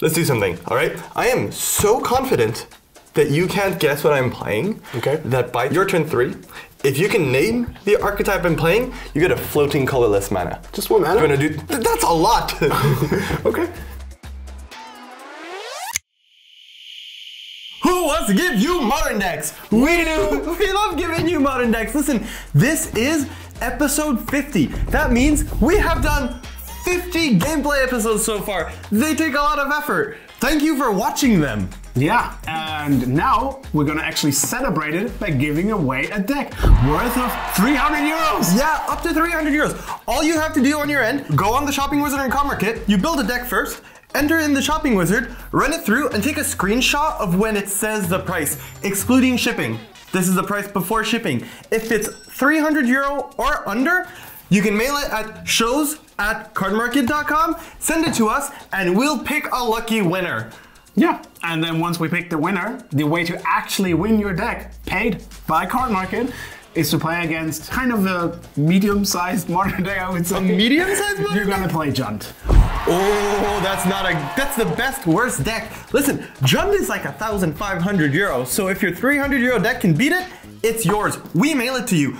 let's do something, all right? I am so confident that you can't guess what I'm playing. Okay. That by your turn three, if you can name the archetype I'm playing, you get a floating colorless mana. Just one mana? You wanna do? th- that's a lot. Okay. Who wants to give you modern decks? We do. We love giving you modern decks. Listen, this is episode 50. That means we have done 50 gameplay episodes so far. They take a lot of effort. Thank you for watching them. Yeah, and now we're gonna actually celebrate it by giving away a deck worth of 300 euros. Yeah, up to 300 euros. All you have to do on your end, go on the Shopping Wizard and Cardmarket, you build a deck first, enter in the Shopping Wizard, run it through, and take a screenshot of when it says the price, excluding shipping. This is the price before shipping. If it's 300 euro or under, you can mail it at shows at cardmarket.com, send it to us, and we'll pick a lucky winner. Yeah, and then once we pick the winner, the way to actually win your deck, paid by Cardmarket, is to play against kind of a medium-sized modern deck, I would say. medium-sized modern You're gonna play Jund. Oh, that's not a. That's the best worst deck. Listen, Jund is like a thousand five hundred euros. So if your 300 euro deck can beat it, it's yours. We mail it to you.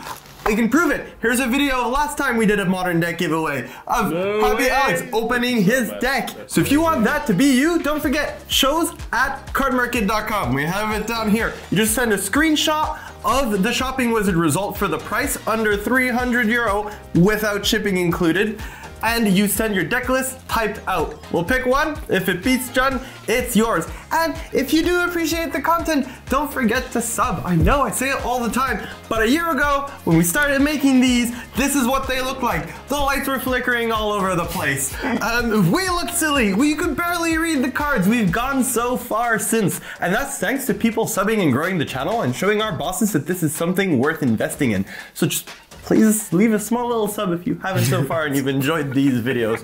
We can prove it. Here's a video of last time we did a modern deck giveaway of No Hobby way. Alex opening his deck. So if you want that to be you, don't forget shows at cardmarket.com. We have it down here. You just send a screenshot of the shopping wizard result for the price under 300 euro without shipping included and you send your deck list typed out. We'll pick one. If it beats Jund, it's yours. And if you do appreciate the content, don't forget to sub. I know I say it all the time, but a year ago, when we started making these, this is what they look like. The lights were flickering all over the place. Um, we looked silly. We could barely read the cards. We've gone so far since. And that's thanks to people subbing and growing the channel and showing our bosses that this is something worth investing in. So just please leave a small little sub if you haven't so far and you've enjoyed these videos.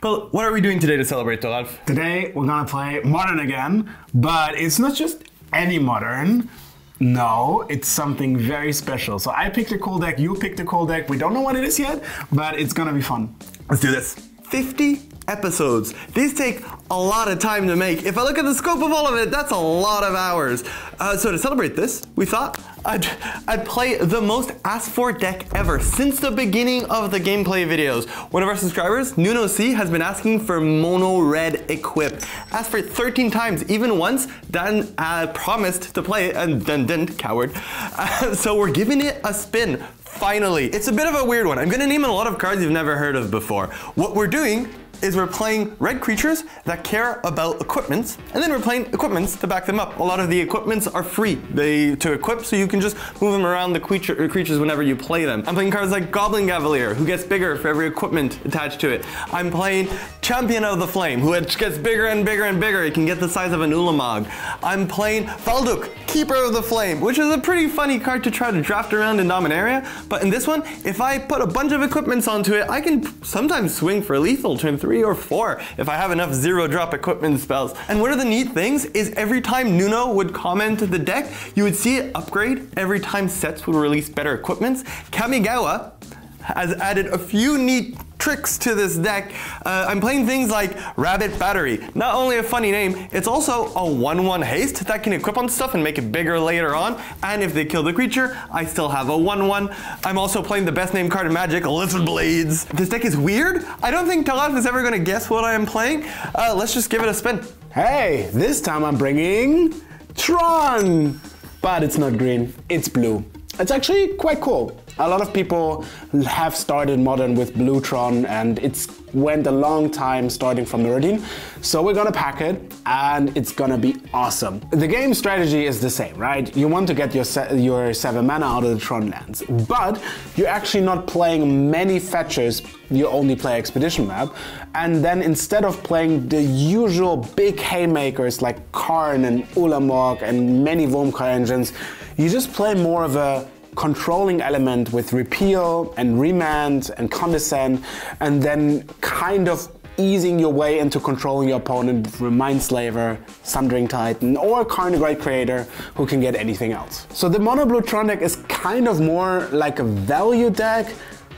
But what are we doing today to celebrate Toralf? Today we're gonna play Modern again, but it's not just any Modern. No, it's something very special. So I picked a cool deck, you picked a cool deck. We don't know what it is yet, but it's gonna be fun. Let's do this. 50 episodes. These take a lot of time to make. If I look at the scope of all of it, that's a lot of hours. Uh, so to celebrate this, we thought I'd, I'd play the most asked for deck ever since the beginning of the gameplay videos. One of our subscribers, Nuno C, has been asking for mono red equip. Asked for it 13 times, even once, Dan uh, promised to play it and then didn't, coward. Uh, so we're giving it a spin. Finally, it's a bit of a weird one. I'm gonna name a lot of cards you've never heard of before. What we're doing is we're playing red creatures that care about equipments, and then we're playing equipments to back them up. A lot of the equipments are free they to equip, so you can just move them around the creature, uh, creatures whenever you play them. I'm playing cards like Goblin Cavalier, who gets bigger for every equipment attached to it. I'm playing Champion of the Flame, who gets bigger and bigger and bigger. It can get the size of an Ulamog. I'm playing Valduk, Keeper of the Flame, which is a pretty funny card to try to draft around in Dominaria. But in this one, if I put a bunch of equipments onto it, I can sometimes swing for a lethal turn three or four if I have enough zero drop equipment spells. And one of the neat things is every time Nuno would comment the deck, you would see it upgrade every time sets would release better equipments. Kamigawa has added a few neat tricks to this deck. Uh, I'm playing things like Rabbit Battery. Not only a funny name, it's also a 1-1 haste that can equip on stuff and make it bigger later on. And if they kill the creature, I still have a 1-1. I'm also playing the best named card in Magic, Lizard Blades. This deck is weird. I don't think Toralf is ever gonna guess what I am playing. Uh, let's just give it a spin. Hey, this time I'm bringing Tron! But it's not green, it's blue. It's actually quite cool. A lot of people have started Modern with blue Tron and it's went a long time starting from Meridian. So we're gonna pack it and it's gonna be awesome. The game strategy is the same, right? You want to get your, se your 7 mana out of the Tron lands, but you're actually not playing many fetchers, you only play Expedition Map, and then instead of playing the usual big haymakers like Karn and Ulamog and many Wurmcoil engines, you just play more of a controlling element with repeal and remand and condescend, and then kind of easing your way into controlling your opponent with Mindslaver, Sundering Titan, or Karn the Great Creator who can get anything else. So the Mono Blue Tron deck is kind of more like a value deck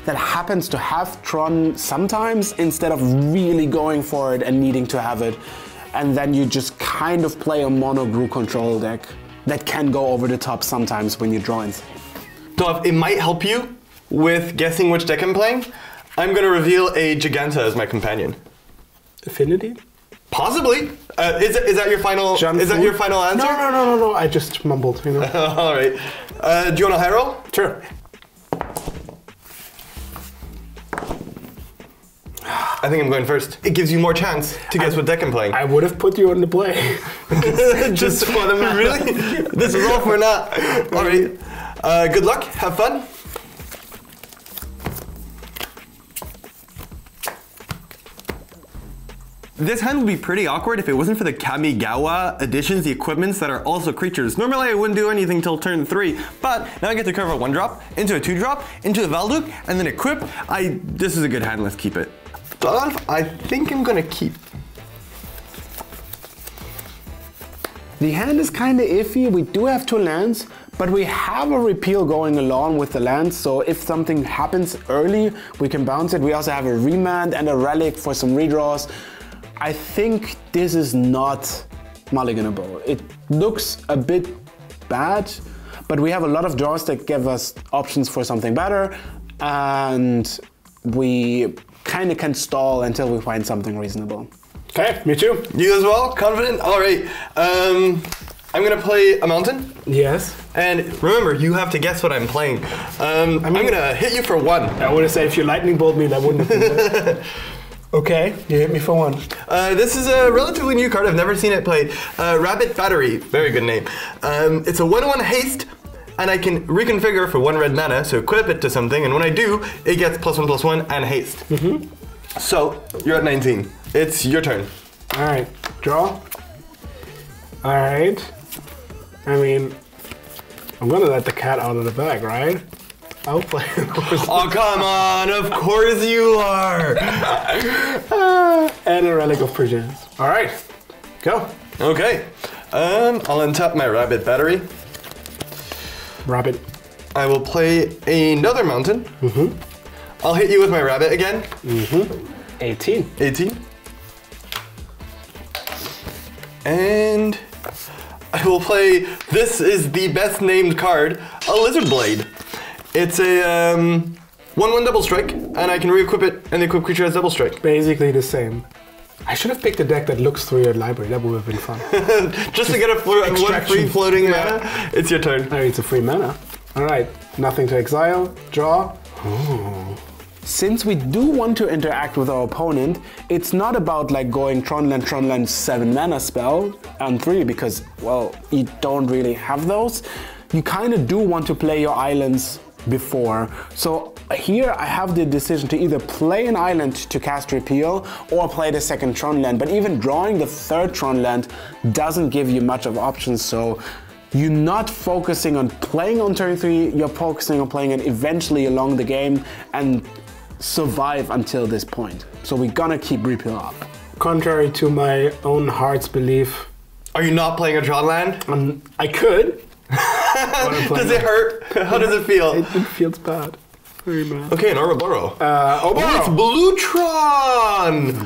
that happens to have Tron sometimes instead of really going for it and needing to have it. and then you just kind of play a mono blue control deck that can go over the top sometimes when you draw in. So if it might help you with guessing which deck I'm playing, I'm gonna reveal a Jegantha as my companion. Affinity? Possibly. Uh, is, is that your final? John is that your final answer? No, no, no, no, no. I just mumbled, you know. All right. Uh, do you want a high roll? sure. I think I'm going first. It gives you more chance to guess what deck I'm playing. I would have put you on the play. Just for the really? This is all for not. All right. Uh, good luck. Have fun. This hand would be pretty awkward if it wasn't for the Kamigawa additions, the equipments that are also creatures. Normally I wouldn't do anything till turn three, but now I get to curve a one drop, into a two drop, into a Valduk, and then equip. I this is a good hand, let's keep it. I think I'm gonna keep. The hand is kind of iffy. We do have two lands, but we have a repeal going along with the lands. So if something happens early, we can bounce it. We also have a remand and a relic for some redraws. I think this is not mulliganable. It looks a bit bad, but we have a lot of draws that give us options for something better, and we kind of can stall until we find something reasonable. Okay, me too. You as well? Confident? All right. Um, I'm gonna play a mountain. Yes. And remember, you have to guess what I'm playing. Um, I'm gonna hit you for one. I would have said if you lightning bolt me, that wouldn't have been okay, you hit me for one. Uh, this is a relatively new card. I've never seen it played. Uh, Rabbit Battery. Very good name. Um, it's a 1 1 haste, and I can reconfigure for one red mana, so equip it to something, and when I do, it gets plus 1 plus 1 and haste. Mm-hmm. So, you're at 19. It's your turn. All right, draw. All right. I mean, I'm gonna let the cat out of the bag, right? I'll play. Oh, come on. Of course you are. and a relic of Persians. All right, go. Okay. Um, I'll untap my Rabbit Battery. Rabbit. I will play another mountain. Mm-hmm. I'll hit you with my rabbit again. Mm-hmm. 18. 18. And I will play. This is the best named card, a Lizard Blade. It's a um, one-one double strike, and I can re-equip it, and the equipped creature has double strike. Basically the same. I should have picked a deck that looks through your library. That would have been fun. Just to get a one free floating Yeah. mana. It's your turn. Oh, it's a free mana. All right, nothing to exile. Draw. Since we do want to interact with our opponent, it's not about like going Tronland, Tronland, seven mana spell and three because, well, you don't really have those. You kind of do want to play your islands before. So here I have the decision to either play an island to cast Repeal or play the second Tronland. But even drawing the third Tronland doesn't give you much of options. So you're not focusing on playing on turn three, you're focusing on playing it eventually along the game and survive until this point. So we're gonna keep repeal up. Contrary to my own heart's belief, Are you not playing a Tron land? um, I could. I'm Does it hurt? How does it feel? It, it feels bad. Very bad. Okay, an Ouroboros. Uh, Oh, it's Oborro.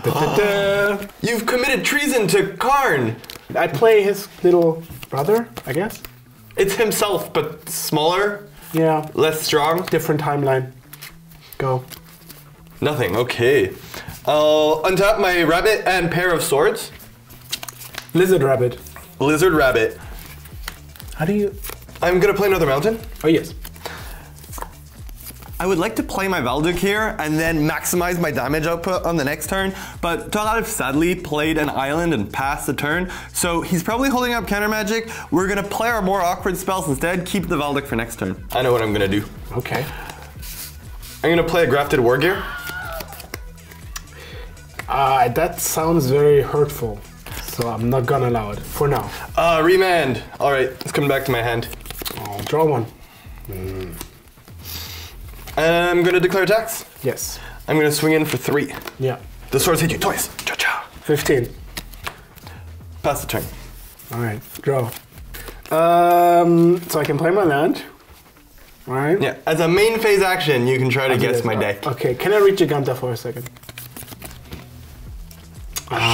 Blutron! You've committed treason to Karn. I play his little brother, I guess. It's himself, but smaller, Yeah, less strong. different timeline. Go. Nothing. Okay. I'll untap my rabbit and pair of swords. Lizard rabbit. Lizard rabbit. How do you? I'm gonna play another mountain. Oh yes. I would like to play my Valduk here and then maximize my damage output on the next turn, but Togarev sadly played an island and passed the turn, so he's probably holding up counter magic. We're gonna play our more awkward spells instead, keep the Valduk for next turn. I know what I'm gonna do. Okay. I'm gonna play a Grafted Wargear. Uh, that sounds very hurtful, so I'm not gonna allow it for now. Uh, remand. Alright, let's come back to my hand. I'll draw one. I'm gonna declare attacks. Yes. I'm gonna swing in for three. Yeah. The swords hit you twice. Cha cha. 15. Pass the turn. All right. Draw. Um, so I can play my land. All right. Yeah, as a main phase action, you can try to guess my deck. Okay. Can I reach Jegantha for a second?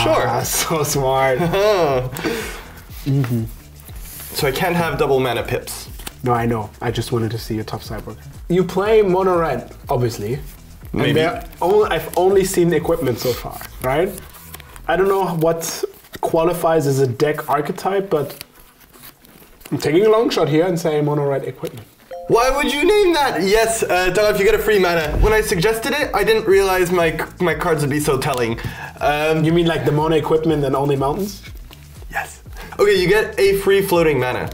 Sure. Ah, so smart. So I can't have double mana pips. no, I know. I just wanted to see your top cyborg. You play mono red, obviously. Maybe. Only, I've only seen equipment so far, right? I don't know what qualifies as a deck archetype, but I'm taking a long shot here and saying mono red equipment. Why would you name that? Yes, uh, Donald, you get a free mana. When I suggested it, I didn't realize my my cards would be so telling. Um, You mean like the mono equipment and only mountains? yes. Okay, you get a free floating mana.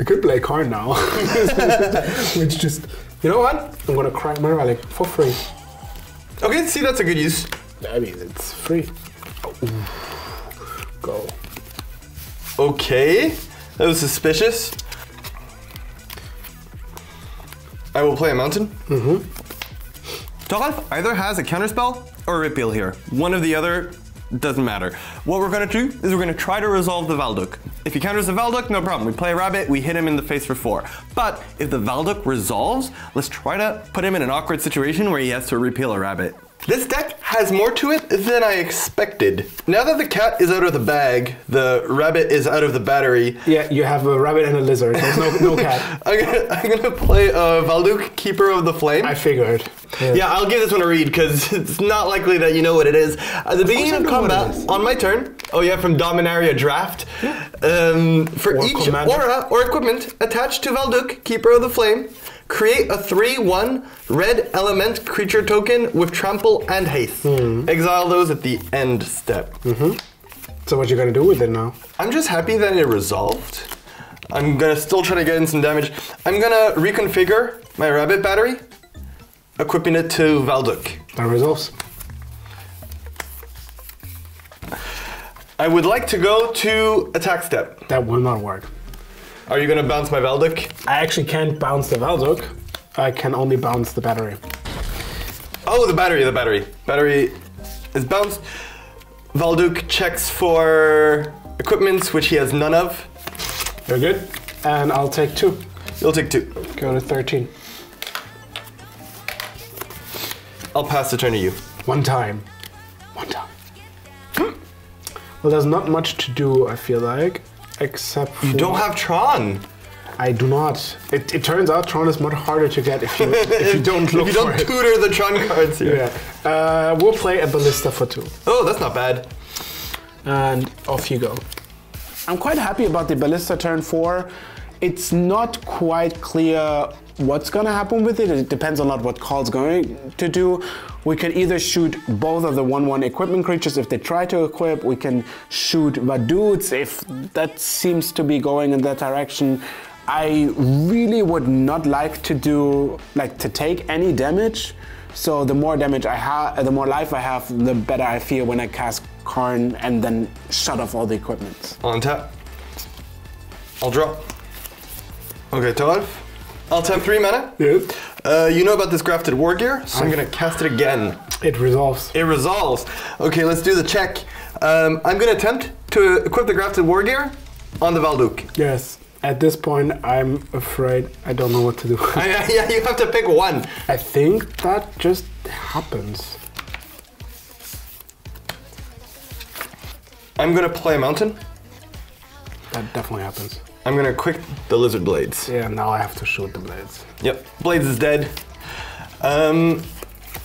I could play card now. Which just, you know what? I'm gonna crack my relic for free. Okay, see, that's a good use. I mean, it's free. Ooh. Go. Okay, that was suspicious. I will play a mountain. Mm-hmm. Toralf either has a counterspell or repeal here. One or the other doesn't matter. What we're gonna do is we're gonna try to resolve the Valduk. If he counters the Valduk, no problem. We play a rabbit, we hit him in the face for four. But if the Valduk resolves, let's try to put him in an awkward situation where he has to repeal a rabbit. This deck has more to it than I expected. Now that the cat is out of the bag, the rabbit is out of the battery, Yeah, you have a rabbit and a lizard. There's no, no cat. I'm gonna, I'm gonna play uh, Valduk, Keeper of the Flame. I figured. yeah, I'll give this one a read because it's not likely that you know what it is. At the beginning of, it combat, on my turn, oh yeah, from Dominaria Draft, um, for Or each commander. aura or equipment attached to Valduk, Keeper of the Flame, create a 3 1 red element creature token with trample and haste. Hmm. Exile those at the end step. So what you gonna do with it now? I'm just happy that it resolved. I'm gonna still try to get in some damage. I'm gonna reconfigure my rabbit battery, equipping it to Valduk. That resolves. I would like to go to attack step. That will not work. Are you gonna bounce my Valduk? I actually can't bounce the Valduk. I can only bounce the battery. Oh, the battery, the battery. Battery is bounced. Valduk checks for equipments, which he has none of. You're good. And I'll take two. You'll take two. Go to 13. I'll pass the turn to you. One time. One time. Well, there's not much to do, I feel like. Except for... You don't have Tron. I do not. It, it turns out Tron is much harder to get if you, if you don't look if you don't for it. tutor the Tron cards here. Yeah. Uh, we'll play a ballista for two. Oh, that's not bad. And off you go. I'm quite happy about the ballista turn four. It's not quite clear what's gonna happen with it. It depends a lot what Call's going to do. We could either shoot both of the 1-1 equipment creatures if they try to equip. We can shoot Vaduts if that seems to be going in that direction. I really would not like to do like to take any damage. So the more damage I have, the more life I have, the better I feel when I cast Karn and then shut off all the equipment. On tap. I'll draw. Okay, Todd. I'll tap three mana. Yeah. Uh, you know about this grafted war gear, so I'm gonna cast it again. It resolves. It resolves. Okay, let's do the check. Um, I'm gonna attempt to equip the grafted war gear on the Valduk. Yes. At this point, I'm afraid I don't know what to do. I- yeah, you have to pick one. I think that just happens. I'm gonna play a mountain. That definitely happens. I'm gonna quick the lizard blades. Yeah, now I have to shoot the blades. Yep, blades is dead. Um,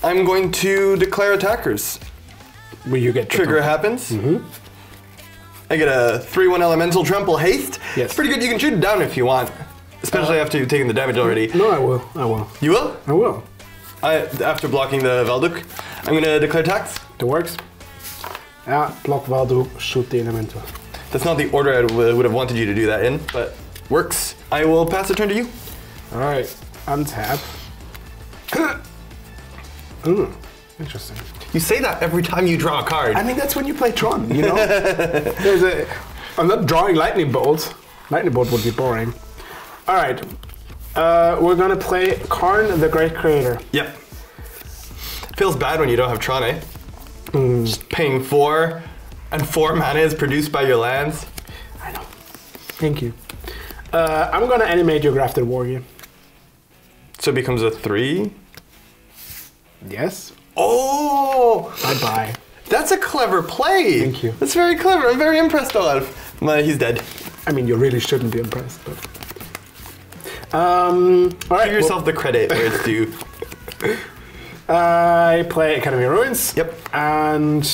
I'm going to declare attackers. Will you get Trigger happens. Mm-hmm. I get a 3-1 elemental trample haste. Yes. It's pretty good. You can shoot it down if you want. Especially uh, after you've taken the damage already. No, I will. I will. You will? I will. I, after blocking the Valduk, I'm gonna declare attacks. It works. Yeah, block Valduk, shoot the elemental. That's not the order I would have wanted you to do that in, but works. I will pass the turn to you. Alright, untap. Hmm, interesting. You say that every time you draw a card. I mean, that's when you play Tron, you know? There's a. I'm not drawing lightning bolts. Lightning bolt would be boring. Alright, uh, we're gonna play Karn the Great Creator. Yep. Feels bad when you don't have Tron, eh? Just paying four, and four mana is produced by your lands. I know. Thank you. Uh, I'm gonna animate your Grafted Wargear. So it becomes a three. Yes. Oh! Bye bye. That's a clever play. Thank you. That's very clever. I'm very impressed, Olaf. My, he's dead. I mean, you really shouldn't be impressed, but. Um, all right. Give yourself the credit where it's due. I play Academy of Ruins. Yep. And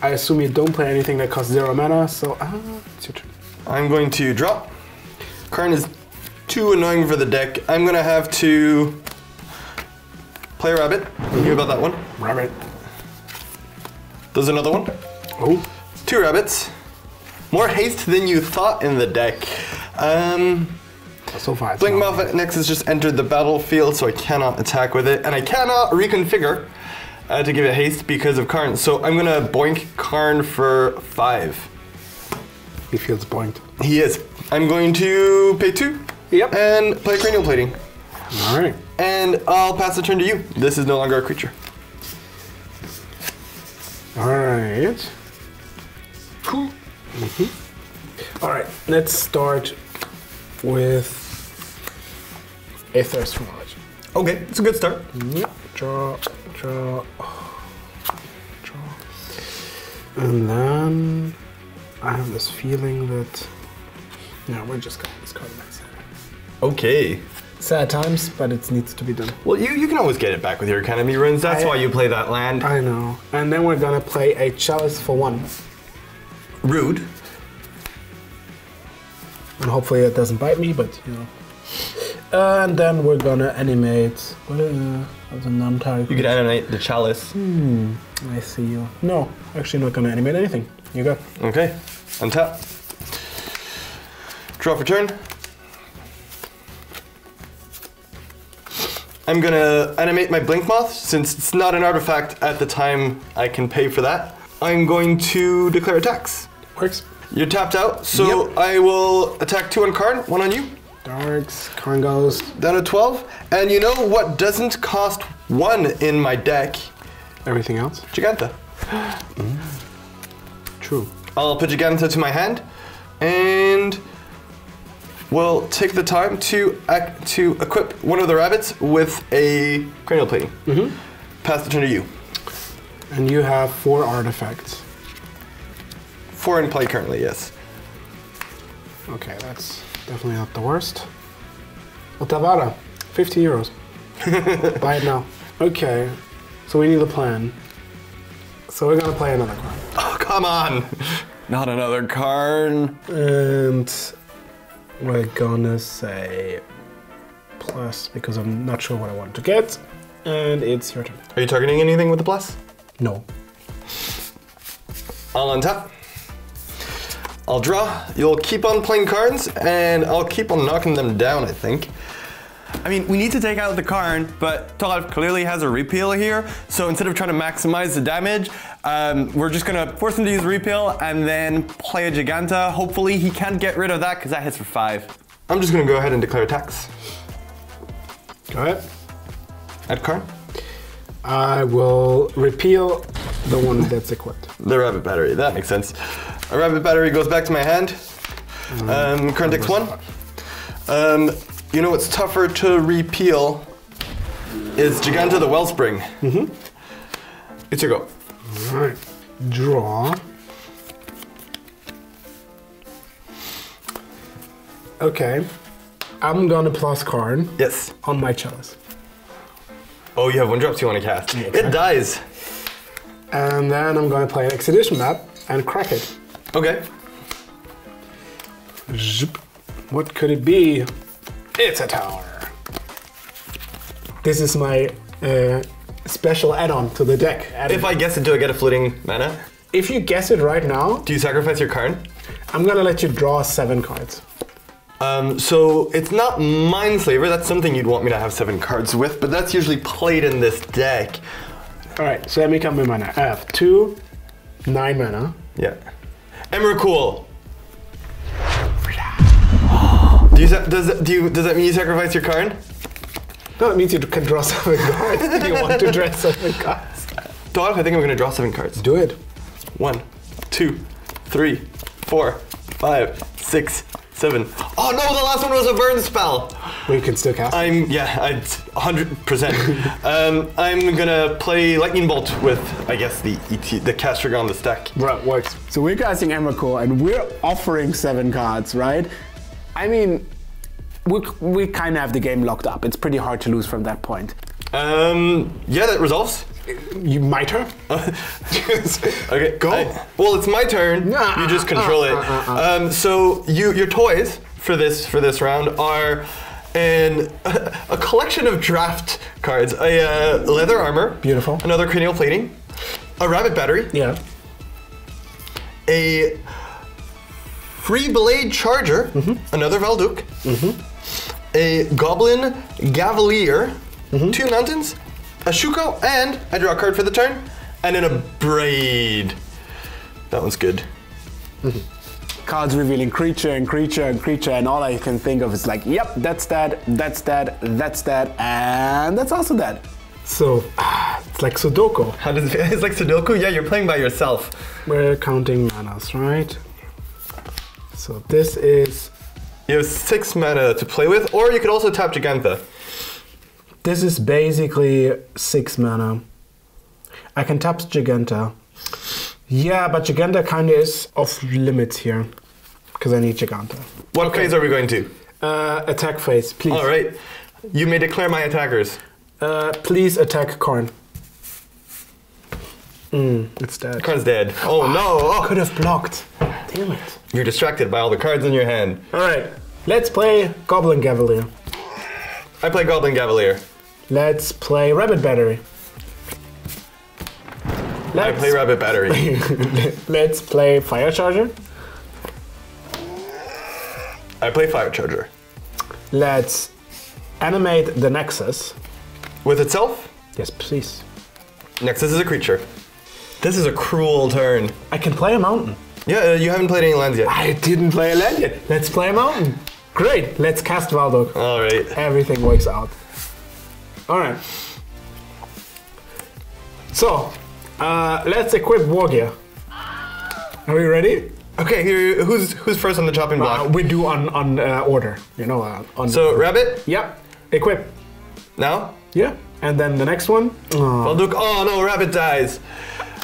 I assume you don't play anything that costs zero mana, so uh, it's your turn. I'm going to drop. Karn is too annoying for the deck. I'm gonna have to play a rabbit. You hear about that one? Rabbit. There's another one. Oh. Two rabbits. More haste than you thought in the deck. Um, So far, Blink. Moth Nexus just entered the battlefield, so I cannot attack with it, and I cannot reconfigure uh, to give it haste because of Karn. So I'm gonna boink Karn for five. He feels point. He is. I'm going to pay two. Yep. And play cranial plating. All right. And I'll pass the turn to you. This is no longer a creature. All right. Mhm. All right. Let's start with a thirst knowledge. Okay, it's a good start. Yep. Draw, draw, draw. And then I have this feeling that. No, we're just going this card next. Okay. Sad times, but it needs to be done. Well, you, you can always get it back with your Academy Ruins. That's I- why you play that land. I know. And then we're gonna play a chalice for one. Rude. And hopefully it doesn't bite me, but you know. And then we're gonna animate. What uh, as a non-target. You could animate the chalice. I see you. No, actually not gonna animate anything. You go. Okay. Untap. Draw for turn. I'm gonna animate my Blink Moth since it's not an artifact at the time I can pay for that. I'm going to declare attacks. Works. You're tapped out, so Yep. I will attack two on card, one on you, Darks, Karn goes. down to 12. And you know what doesn't cost one in my deck? Everything else? Jegantha. True. I'll put Jegantha to my hand, and we'll take the time to to equip one of the rabbits with a cranial plating. Mm-hmm. Pass the turn to you. And you have four artifacts. Four in play currently, yes. Okay, that's definitely not the worst. Otavara, 50 euros. Buy it now. Okay, so we need a plan. So we're gonna play another card. Oh, come on! Not another Karn. And we're gonna say plus because I'm not sure what I want to get. And it's your turn. Are you targeting anything with the plus? No. I'll untap. I'll draw. You'll keep on playing cards, and I'll keep on knocking them down, I think. I mean, we need to take out the Karn, but Toralf clearly has a repeal here, so instead of trying to maximize the damage, um, we're just gonna force him to use repeal and then play a Jegantha. Hopefully he can't get rid of that, because that hits for five. I'm just gonna go ahead and declare attacks. Go ahead. At Karn? I will repeal the one that's equipped. The rabbit battery, that makes sense. A rabbit battery goes back to my hand. Um, Karn takes one. Um, you know what's tougher to repeal is Jegantha the Wellspring. Mm-hmm. It's your go. Alright. Draw. Okay. I'm gonna plus Karn Yes. on my chalice. Oh, you have one drops you want to cast. It exactly. dies. And then I'm gonna play an expedition map and crack it. Okay. What could it be? It's a tower. This is my uh, special add-on to the deck. If I guess it, do I get a floating mana? if you guess it right now, Do you sacrifice your card? I'm gonna let you draw seven cards. Um, so it's not Mindslaver. That's something you'd want me to have seven cards with, but that's usually played in this deck. All right, so let me come with mana. I have two, nine mana. Yeah. Emrakul. Do you, does, that- do you, does that mean you sacrifice your card? No, it means you can draw seven cards. if you want to draw seven cards. Dog, I think I'm gonna draw seven cards. Do it. One, two, three, four, five, six, Seven. Oh no, the last one was a burn spell. We can still cast. I'm yeah, I 100%. um, I'm gonna play lightning bolt with I guess the ET, the caster on the stack. Right, works. So we're casting Emrakul and we're offering seven cards, right? I mean, we, we kind of have the game locked up. It's pretty hard to lose from that point. Um, yeah, that resolves. You my turn. Okay, Go. I- well, it's my turn. Nah, you just uh, control uh, it. uh, uh, Um, so you your toys for this for this round are an a collection of draft cards, a uh, leather armor, Beautiful. another cranial plating, a rabbit battery, Yeah. a Fireblade Charger, Mm-hmm. another Valduk, a goblin Cavalier, Mm-hmm. two mountains, a Shuko, and I draw a card for the turn, and then a braid. That one's good. Cards revealing creature and creature and creature, and all I can think of is like, yep, that's that, that's that, that's that, and that's also that. So ah, it's like Sudoku. How does it, it's like Sudoku? Yeah, you're playing by yourself. We're counting manas, right? So this is You have six mana to play with, or you could also tap Jegantha. This is basically six mana. I can tap Jegantha. Yeah, but Jegantha kind of is off limits here because I need Jegantha. What phase are we going to? Uh, attack phase, please. All right. You may declare my attackers. Uh, please attack Karn. Mm, it's dead. Karn's dead. Oh no! Oh, Could have blocked. Damn it. You're distracted by all the cards in your hand. All right, let's play Goblin Cavalier. I play Goblin Cavalier. Let's play Rabbit Battery. I Let's, play Rabbit Battery. let's play Fire Charger. I play Fire Charger. Let's animate the Nexus. With itself, Yes, please. Nexus is a creature. This is a cruel turn. I can play a mountain. Yeah, uh, you haven't played any lands yet. I didn't play a land yet. Let's play a mountain. Great. Let's cast Valduk. All right. Everything works out. All right. So, uh, let's equip war gear. Are we ready? Okay, here. Who's who's first on the chopping Uh, block? we do on on uh, order. You know, uh, on. So Rabbit Yep. Equip. now. Yeah. And then the next one. Uh, Valduk. Oh no, Rabbit dies.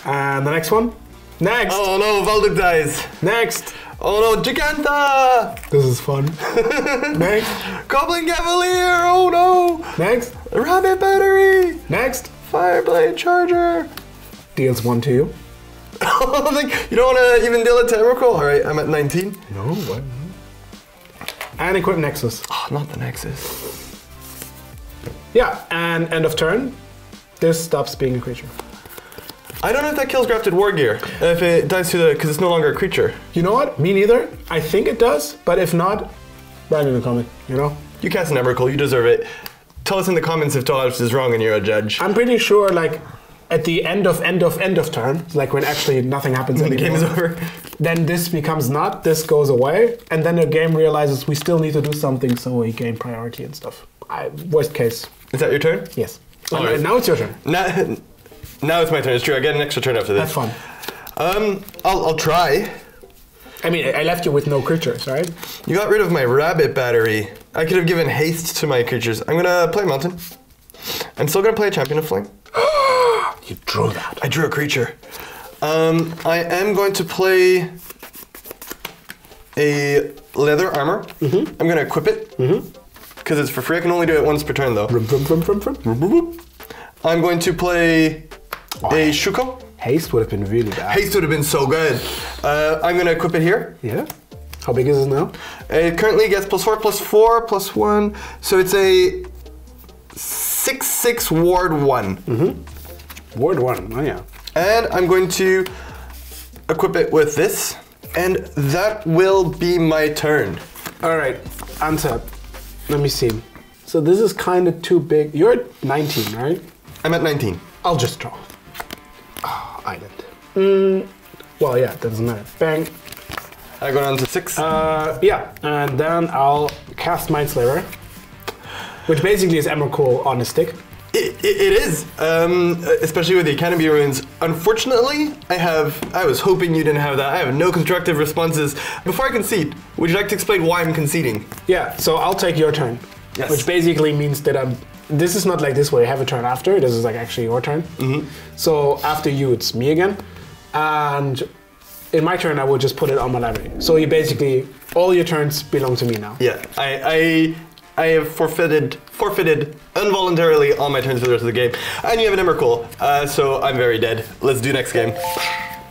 and the next one. Next. Oh no, Valduk dies. Next. Oh no, Jegantha! This is fun. next. Goblin Cavalier! Oh no! Next. Rabbit Battery! Next. Fireblade Charger! Deals one to you. like, you don't want to even deal it to Emrakul? Alright, I'm at 19. No. What? And equip Nexus. Oh, not the Nexus. Yeah. And end of turn. This stops being a creature. I don't know if that kills Grafted War Gear. If it dies to the. because it's no longer a creature. You know what? Me neither. I think it does, but if not, write in the comment. You know. You cast an Emrakul, you deserve it. Tell us in the comments if Tosh is wrong and you're a judge. I'm pretty sure, like, at the end of end of end of turn, like when actually nothing happens and the game is over. Then this becomes not. This goes away, and then the game realizes we still need to do something, so we gain priority and stuff. I, worst case, Is that your turn? yes. All right. Now it's your turn. Now, now it's my turn. It's true. I get an extra turn after this. Have fun. Um, I'll, I'll try. I mean, I left you with no creatures, right? You got rid of my rabbit battery. I could have given haste to my creatures. I'm gonna play mountain. I'm still gonna play a champion of flame. You drew that. I drew a creature. Um, I am going to play a leather armor. I'm gonna equip it because it's for free. I can only do it once per turn though. I'm going to play a shuko. Haste would have been really bad. Haste would have been so good. Uh, I'm gonna equip it here. Yeah. How big is it now? It currently gets plus four, plus four, plus one. So it's a six six ward one. Ward one. Oh yeah. And I'm going to equip it with this. And that will be my turn. All right. Untap. Let me see. So this is kind of too big. You're at 19, right? I'm at 19. I'll just draw. Island. Mm, well, yeah, that doesn't matter. Bang. I go down to six. Uh, yeah, and then I'll cast Mindslaver, which basically is Emrakul on a stick. It, it, it is, um, especially with the Academy ruins. Unfortunately, I have. I was hoping you didn't have that. I have no constructive responses. Before I concede, would you like to explain why I'm conceding? Yeah, so I'll take your turn. Yes. Which basically means that I'm. This is not like this where you have a turn after. This is like actually your turn. Mm-hmm. So after you, it's me again, and in my turn, I will just put it on my library. So you basically all your turns belong to me now. Yeah, I, I, I have forfeited, forfeited involuntarily all my turns for the rest of the game. And you have an Emrakul, uh, so I'm very dead. Let's do next game.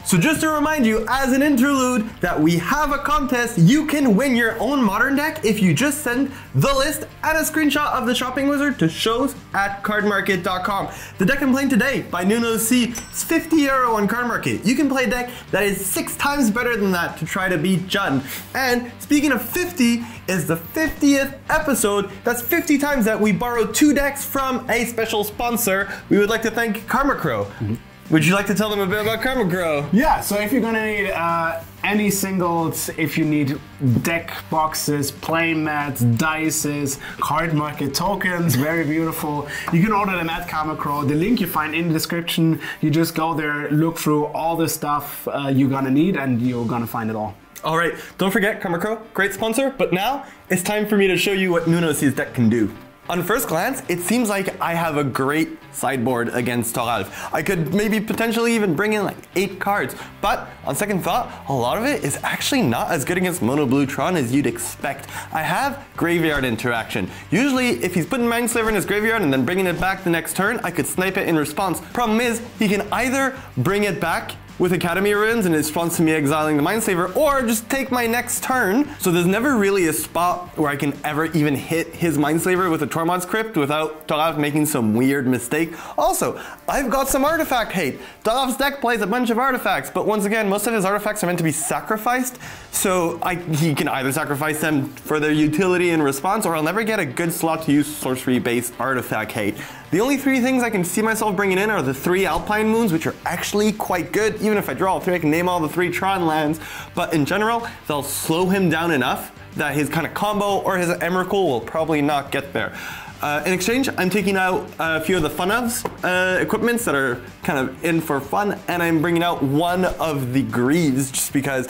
So just to remind you, as an interlude, that we have a contest. You can win your own modern deck if you just send the list and a screenshot of the shopping wizard to shows at cardmarket.com. The deck I'm playing today by Nuno C is 50 euro on Cardmarket. You can play a deck that is six times better than that to try to beat Jund. And speaking of 50, is the 50th episode. That's 50 times that we borrowed two decks from a special sponsor. We would like to thank Karma Crow. Mm-hmm. Would you like to tell them a bit about Karma Crow? Yeah, so if you're gonna need uh, any singles, if you need deck boxes, play mats, dices, card market tokens, very beautiful, you can order them at Karma Crow. The link you find in the description. You just go there, look through all the stuff uh, you're gonna need, and you're gonna find it all. All right, don't forget Karma Crow, great sponsor. But now it's time for me to show you what Nuno C's deck can do. On first glance, it seems like I have a great sideboard against Toralf. I could maybe potentially even bring in like eight cards, but on second thought, a lot of it is actually not as good against Mono Blue Tron as you'd expect. I have graveyard interaction. Usually, if he's putting Mindslaver in his graveyard and then bringing it back the next turn, I could snipe it in response. Problem is, he can either bring it back with Academy Ruins in response to me exiling the Mindslaver, or just take my next turn. So there's never really a spot where I can ever even hit his Mindslaver with a Tormod's Crypt without Toralf making some weird mistake. Also, I've got some artifact hate. Toralf's deck plays a bunch of artifacts, but once again, most of his artifacts are meant to be sacrificed, so I, he can either sacrifice them for their utility in response, or I'll never get a good slot to use sorcery-based artifact hate. The only three things I can see myself bringing in are the three Alpine Moons, which are actually quite good. Even if I draw all three, I can name all the three Tron lands. But in general, they'll slow him down enough that his kind of combo or his Emrakul will probably not get there. Uh, in exchange, I'm taking out a few of the Funavs uh, equipments that are kind of in for fun, and I'm bringing out one of the Greaves just because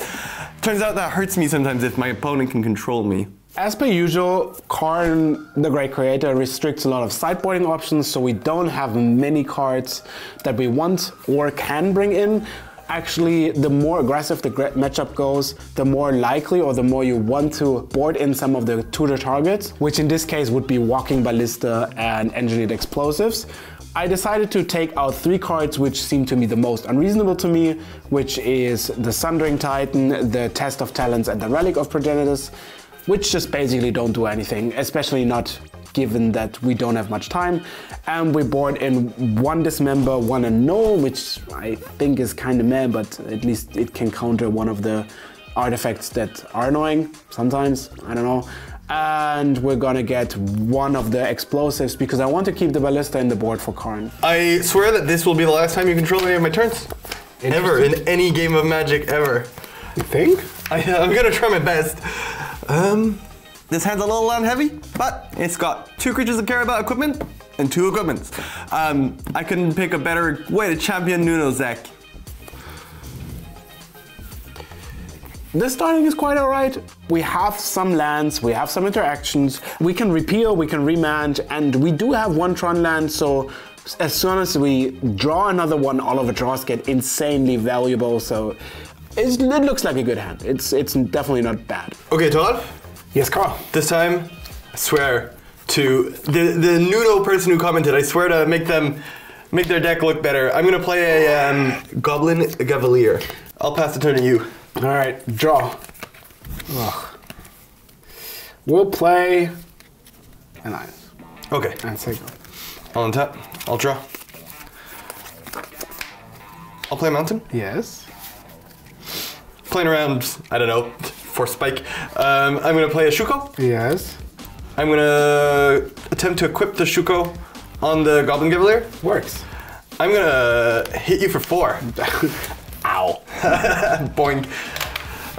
turns out that hurts me sometimes if my opponent can control me. As per usual, Karn, the Great Creator, restricts a lot of sideboarding options, so we don't have many cards that we want or can bring in. Actually, the more aggressive the matchup goes, the more likely or the more you want to board in some of the tutor targets, which in this case would be Walking Ballista and Engineered Explosives. I decided to take out three cards which seem to me the most unreasonable to me, which is the Sundering Titan, the Test of Talents, and the Relic of Progenitus which just basically don't do anything, especially not given that we don't have much time. And we board in one dismember, one annul, which I think is kind of meh, but at least it can counter one of the artifacts that are annoying sometimes. I don't know. And we're gonna get one of the explosives because I want to keep the ballista in the board for Karn. I swear that this will be the last time you control any of my turns. Ever, in any game of Magic, ever. You think? I, I'm gonna try my best. Um, this hand's a little land heavy, but it's got two creatures that care about equipment and two equipments. Um, I couldn't pick a better way to champion Nuno's deck. The starting is quite alright. We have some lands, we have some interactions. We can repeal, we can remand, and we do have one Tron land, so as soon as we draw another one, all of the draws get insanely valuable. So it looks like a good hand. It's it's definitely not bad. Okay, Todd, Yes, Carl. this time, I swear to the, the Nuno person who commented, I swear to make them make their deck look better. I'm gonna play a um, Goblin Cavalier. I'll pass the turn to you. All right, draw. Ugh. We'll play an ice Okay, and say go. I'll untap. I'll draw. I'll play a Mountain. Yes. Playing around, I don't know, for Spike. Um, I'm gonna play a Shuko. Yes. I'm gonna attempt to equip the Shuko on the Goblin Cavalier. Works. I'm gonna hit you for four. Ow. Boing.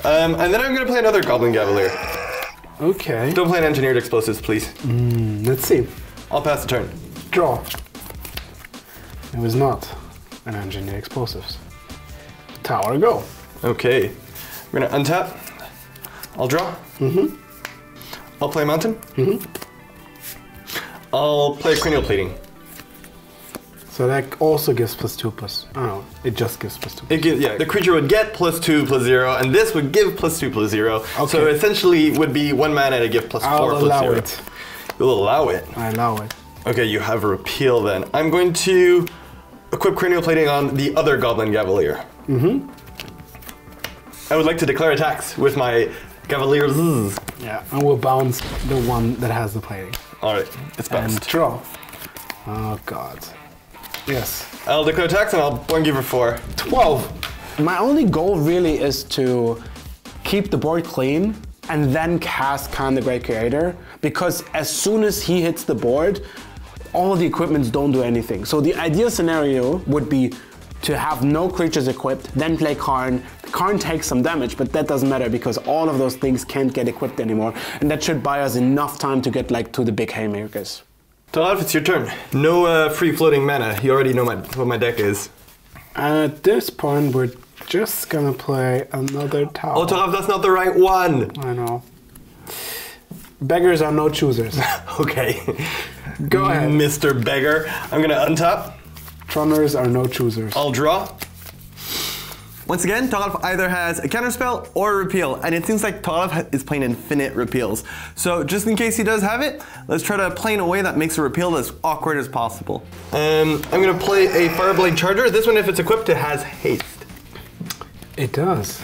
Um, and then I'm gonna play another Goblin Cavalier. Okay. Don't play an Engineered Explosives, please. Let's see. I'll pass the turn. Draw. It was not an Engineered explosives. Tower go. Okay. We're gonna untap. I'll draw. Mm-hmm. I'll play mountain. Mm-hmm. I'll play cranial plating. So that also gives plus two plus. Oh, it just gives plus two. It gives, yeah, the creature would get plus two plus zero, and this would give plus two plus zero. So essentially, it would be one mana to give plus I'll four plus allow zero. it. You'll allow it. I allow it. Okay, you have a repeal then. I'm going to equip cranial plating on the other Goblin Cavalier. Mm-hmm. I would like to declare attacks with my Cavaliers. Yeah, and we'll bounce the one that has the plating. All right, it's And bounced. draw. Oh god. Yes. I'll declare attacks and I'll one give her four. 12. My only goal really is to keep the board clean and then cast Karn the Great Creator because as soon as he hits the board, all the equipments don't do anything. So the ideal scenario would be to have no creatures equipped, then play Karn. Karn takes some damage, but that doesn't matter because all of those things can't get equipped anymore. And that should buy us enough time to get like to the big haymakers. Toralf, it's your turn. No uh, free floating mana. You already know my, what my deck is. At this point, we're just gonna play another tower. Oh, Toralf, that's not the right one. I know. Beggars are no choosers. Okay. Go ahead. Mr. Beggar. I'm gonna untap. Trunners are no choosers. I'll draw. Once again, Toralf either has a counterspell or a repeal, and it seems like Toralf is playing infinite repeals. So just in case he does have it, let's try to play in a way that makes a repeal as awkward as possible. Um, I'm gonna play a Fireblade Charger. This one, if it's equipped, it has haste. It does.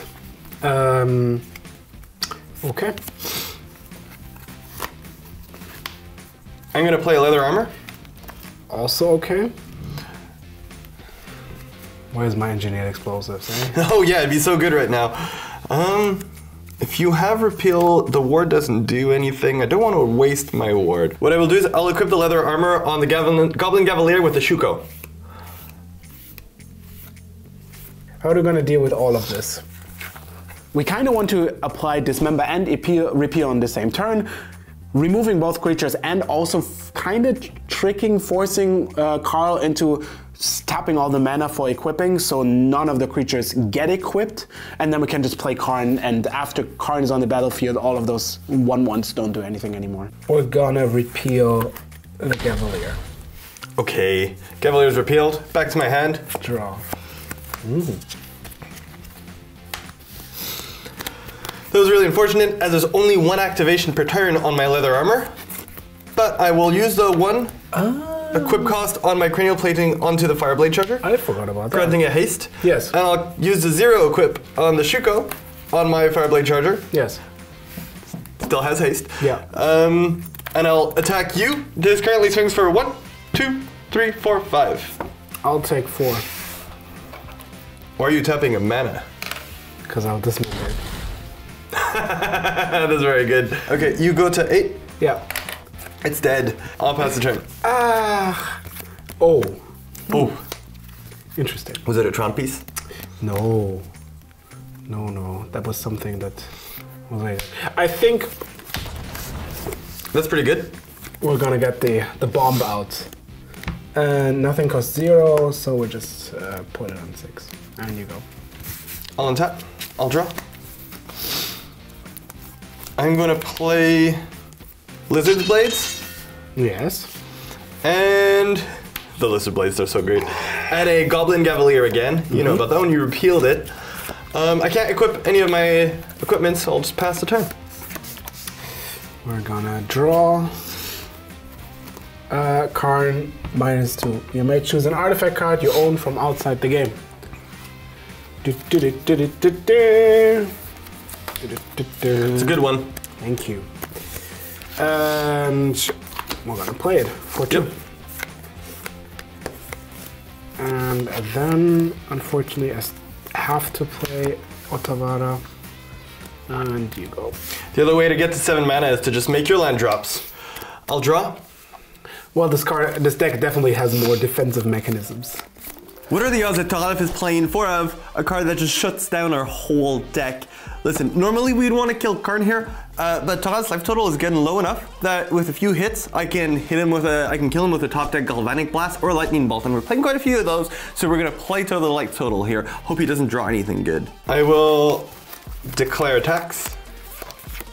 Um, okay. I'm gonna play Leather Armor. Also okay. Where's my engineered explosives? Eh? Oh yeah, it'd be so good right now. Um, if you have repeal, the ward doesn't do anything. I don't want to waste my ward. What I will do is I'll equip the leather armor on the Goblin, Goblin Cavalier with the Shuko. How are we gonna deal with all of this? We kind of want to apply Dismember and Repeal, repeal on the same turn, removing both creatures and also kind of tricking, forcing uh, Carl into s- tapping all the mana for equipping so none of the creatures get equipped. And then we can just play Karn, and after Karn is on the battlefield, all of those 1 1s don't do anything anymore. We're gonna repeal the Cavalier. Okay, Cavalier's repealed. Back to my hand. Draw. That was really unfortunate as there's only one activation per turn on my leather armor. But I will use the one equip cost on my cranial plating onto the Fireblade Charger, I forgot about that. granting a haste. Yes. And I'll use the zero equip on the Shuko on my Fireblade Charger. Yes. Still has haste. Yeah. Um, and I'll attack you. This currently swings for one, two, three, four, five. I'll take four Why are you tapping a mana? because I'll dismember it. that is very good. Okay, you go to eight. Yeah. It's dead. I'll pass the turn. Ah. Oh. Oh, Interesting. was it a Tron piece? No. No, no. That was something that was later. I think That's pretty good. we're gonna get the, the bomb out. And nothing costs zero, so we just uh, put it on six. And you go. I'll untap. I'll draw. I'm gonna play Lizard Blades Yes. and the Lizard Blades are so great. And a Goblin cavalier again. You know about that one. You repealed it. Um, I can't equip any of my equipment, so I'll just pass the turn. We're gonna draw. Uh, Karn minus two. You may choose an artifact card you own from outside the game. Do, do, do. It's a good one. Thank you. And we're gonna play it for two. Yep. And then, unfortunately, I have to play Otawara. And you go. The other way to get to seven mana is to just make your land drops. I'll draw. Well, this card, this deck definitely has more defensive mechanisms. What are the odds that Toralf is playing four of a card that just shuts down our whole deck? Listen, normally we'd want to kill Karn here, uh, but Toralf's life total is getting low enough that with a few hits, I can hit him with a, I can kill him with a top deck Galvanic Blast or Lightning Bolt, and we're playing quite a few of those, so we're gonna play to the life total here. Hope he doesn't draw anything good. I will declare attacks.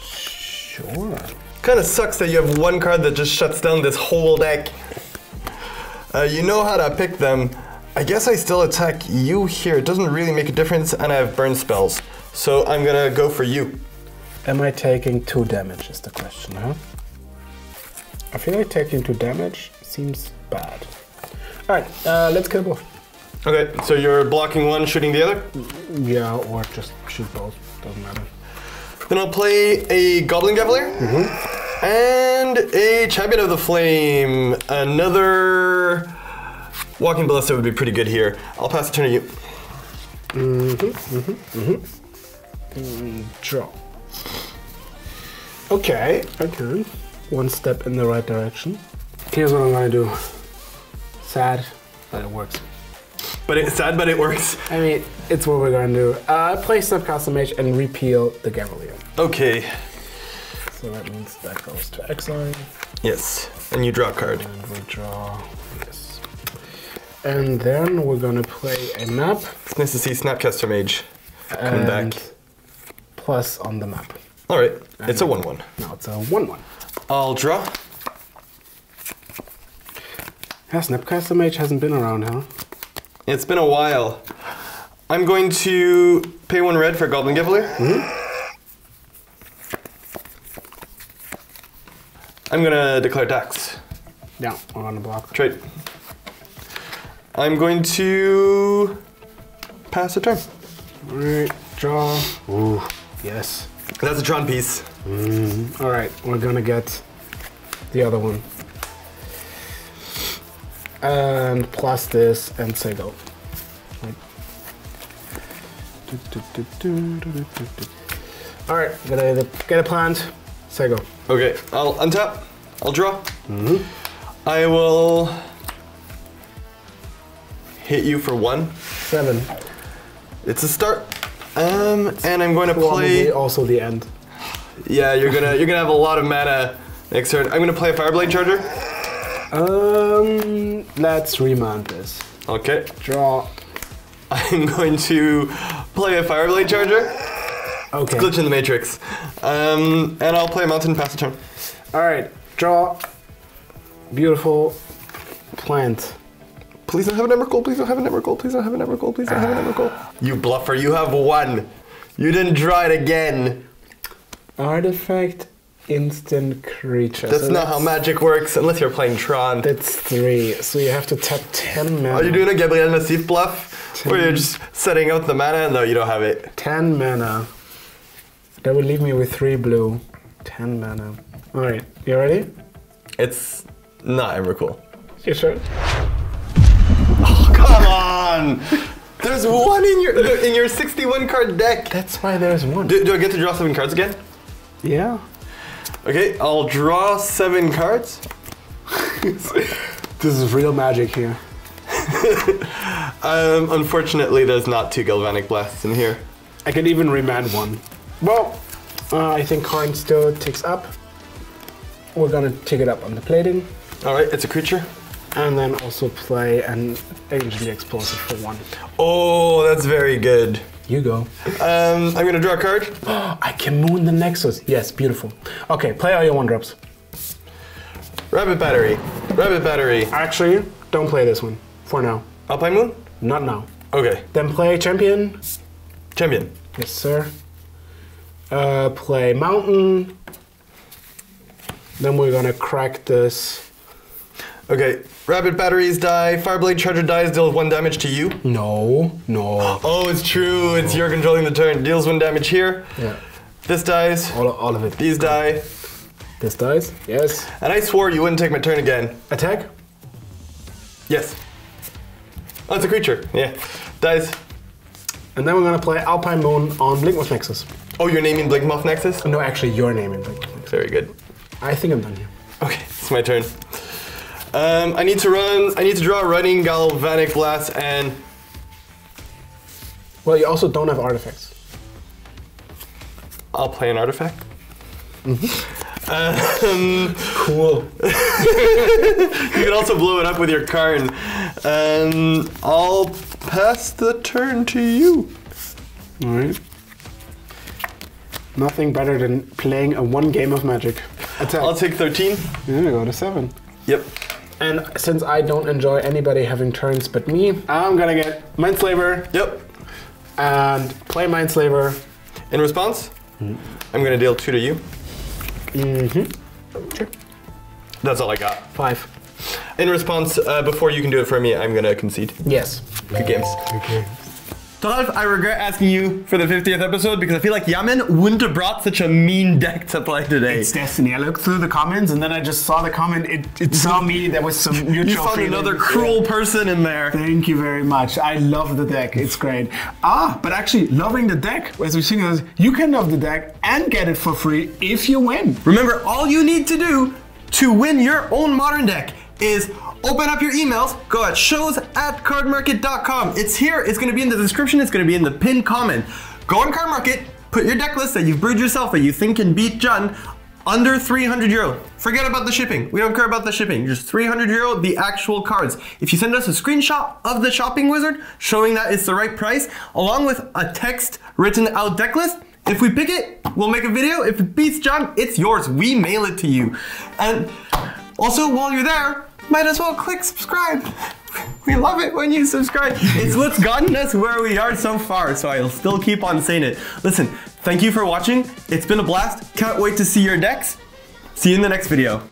Sure. Kind of sucks that you have one card that just shuts down this whole deck. Uh, you know how to pick them. I guess I still attack you here. It doesn't really make a difference, and I have burn spells. So I'm gonna go for you. Am I taking two damage? Is the question, huh? I feel like taking two damage seems bad. All right, uh, let's kill both. Okay, so you're blocking one, shooting the other. Yeah, or just shoot both. Doesn't matter. Then I'll play a Goblin Cavalier mm-hmm. and a Champion of the Flame. Another Walking Ballista would be pretty good here. I'll pass the turn to you. Mm-hmm, mm-hmm, Draw. Okay, okay. One step in the right direction. Here's what I'm gonna do. Sad, but it works. But it's sad, but it works. I mean, it's what we're gonna do. Uh, play Snapcaster Mage and repeal the Cavalier. Okay. So that means that goes to exile Yes. And you draw a card. and we draw this. And then we're gonna play a map It's nice to see Snapcaster Mage coming and back. Plus on the map. All right. It's a 1 1. Now it's a 1 1. I'll draw. Yeah, Snapcaster Mage hasn't been around, huh? It's been a while. I'm going to pay one red for Goblin Cavalier. Mm-hmm. I'm gonna declare tax. Yeah, we're gonna block. Trade. I'm going to pass a turn. Alright, draw. Ooh, yes. That's a Tron piece. Mm-hmm. Alright, we're gonna get the other one. And plus this and say go. Right. Alright, gotta get a plant. Say go. Okay, I'll untap. I'll draw. Mm-hmm. I will hit you for one. Seven. It's a start. Um, and I'm going to play. also the end. Yeah, you're gonna you're gonna have a lot of mana next turn. I'm gonna play a Fireblade Charger. Um, let's remount this. Okay. Draw. I'm going to play a Fireblade Charger. Okay. Glitch in the Matrix. Um, and I'll play a Mountain pass the turn. Alright, draw. Beautiful plant. Please don't have an Emrakul. Please don't have an Emrakul. Please don't have an Emrakul. Please don't have an Emrakul. You bluffer. You have one. You didn't draw it again. Artifact instant creature. That's So not how magic works unless you're playing Tron. That's three. So you have to tap 10 mana. Are you doing a Gabriel Nassif bluff? Where you're just setting out the mana? and No, you don't have it. 10 mana. That would leave me with three blue. 10 mana. Alright, you ready? It's not Emrakul. You sure? Come on! There's one in your in your 61 card deck. That's why there's one. Do, do I get to draw seven cards again? Yeah. Okay, I'll draw seven cards. This is real magic here. Um, unfortunately, there's not two Galvanic Blasts in here. I can even remand one. Well, uh, I think Karn still takes up. We're gonna take it up on the plating. All right, it's a creature. And then also play an Engineered Explosive for one. Oh, that's very good. You go. Um, I'm gonna draw a card. I can moon the Nexus. Yes, beautiful. Okay, play all your one drops. Rabbit Battery. Rabbit Battery. Actually, don't play this one for now. I'll play Moon? Not now. Okay. Then play Champion. Champion. Yes, sir. Uh, play Mountain. Then we're gonna crack this. Okay. Rabbit Batteries die. Fireblade Charger dies, deals one damage to you. No, no. Oh, it's true. It's you're controlling the turn. Deals one damage here. Yeah, This dies. all, all of it. These die. This dies. Yes. And I swore you wouldn't take my turn again. Attack. Yes. Oh, it's a creature. Yeah. Dies. And then we're gonna play Alpine Moon on Blinkmoth Nexus. Oh, you're naming Blinkmoth Nexus? No, actually, your name in Blinkmoth Nexus. Very good. I think I'm done here. Okay, it's my turn. Um, I need to run. I need to draw a Running Galvanic Blast and Well, you also don't have artifacts. I'll play an artifact. Um, Cool. you can also blow it up with your Karn. Um, I'll pass the turn to you. All right. Nothing better than playing a one game of Magic. Attack. I'll take 13. There we go to seven. Yep. And since I don't enjoy anybody having turns but me, I'm gonna get Mindslaver Yep. and play Mindslaver. In response, I'm gonna deal two to you. Mm-hmm. Sure. That's all I got. Five. In response, uh, before you can do it for me, I'm gonna concede. Yes. Good games. Okay. Donald, I regret asking you for the 50th episode because I feel like Yaman wouldn't have brought such a mean deck to play today. It's Destiny. I looked through the comments and then I just saw the comment. It, it saw me. There was some mutual you found feelings. another cruel person in there. Thank you very much. I love the deck. It's great. Ah, but actually, loving the deck, as we've seen, is you can love the deck and get it for free if you win. Remember, all you need to do to win your own modern deck is open up your emails, go at shows at cardmarket.com. It's here, it's gonna be in the description, it's gonna be in the pinned comment. Go on Cardmarket, put your deck list that you've brewed yourself that you think can beat Jund under 300 euro. Forget about the shipping. We don't care about the shipping. Just 300 euro, the actual cards. If you send us a screenshot of the shopping wizard showing that it's the right price, along with a text written out deck list, if we pick it, we'll make a video. If it beats Jund, it's yours. We mail it to you. And also, while you're there, might as well click subscribe. We love it when you subscribe. It's what's gotten us where we are so far, so I'll still keep on saying it. Listen, thank you for watching. It's been a blast. Can't wait to see your decks. See you in the next video.